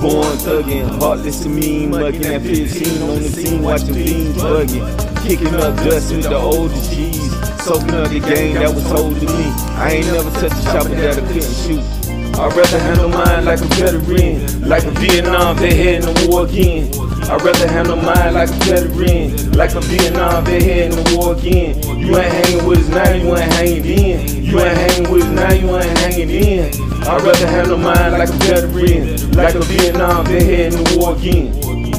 Born thuggin', heartless to me, mugging at 15 on the scene, watching fiends bugging. Kicking up dust with the older G's, soaking up the game that was holding me. I ain't never touched a chopper that I couldn't shoot. I'd rather handle mine like a veteran, like a Vietnam vet heading to war again. I'd rather handle mine like a veteran, like a Vietnam vet heading to war again. You ain't hanging with us now, you ain't hanging in. You ain't hanging with us now, you ain't hanging in. I'd rather handle mine like a veteran, like a Vietnam vet heading to war again.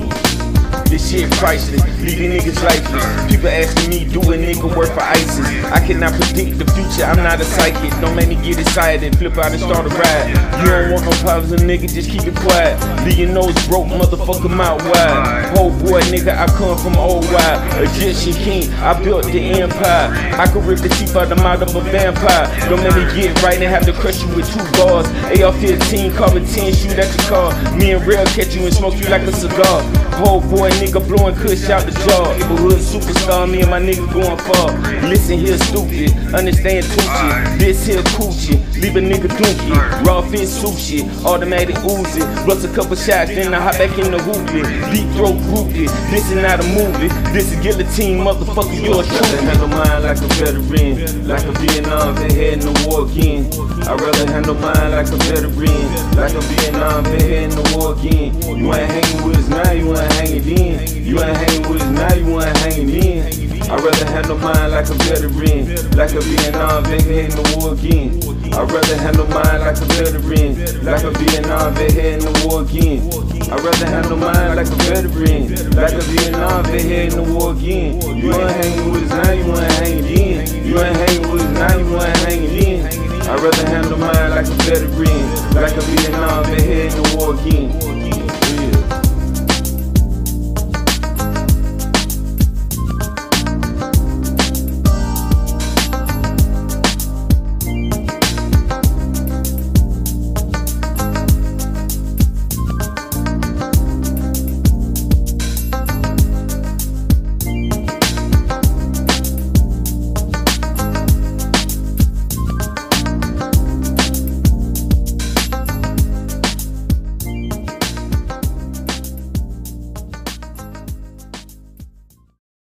This shit priceless, leaving niggas lifeless. People asking me, do a nigga work for ISIS? I cannot predict the future, I'm not a psychic. Don't make me get excited, flip out and start a ride. You don't want no problems, a nigga, just keep it quiet. Leave your nose broke, motherfucker, mouth wide. Oh boy, nigga, I come from old wide. Egyptian king, I built the empire. I could rip the teeth out the mouth of a vampire. Don't make me get right and have to crush you with two bars. AR-15, carbon 10, shoot at your car. Me and Real catch you and smoke you like a cigar. Oh boy, nigga blowing kush out the jaw. Neighborhood superstar, me and my nigga going far. Listen here, stupid, understand Tucci. This here coochie, leave a nigga dookie. Raw fit sushi, automatic Uzi. Bust a couple shots, then I hop back in the hoopy. Deep throat groupie, this is not a movie. This is guillotine, motherfucker, you're a shooter. handle mine like a veteran, like a Vietnam vet heading to war again. I'd rather handle mine like a veteran, like a Vietnam vet heading to war again. You ain't hanging with us now, you ain't hanging in. You ain't hanging with us now, you ain't hanging in. I'd rather handle mine like a veteran, like a Vietnam vet heading to war again. I'd rather handle mine like a veteran, like a Vietnam vet heading to war again. I'd rather handle mine like a veteran, like a Vietnam vet heading to war again. You ain't hanging with us now, you ain't hanging in. You ain't hanging with us now, you ain't hanging in. I'd rather handle mine like a veteran, like a Vietnam vet heading to war again.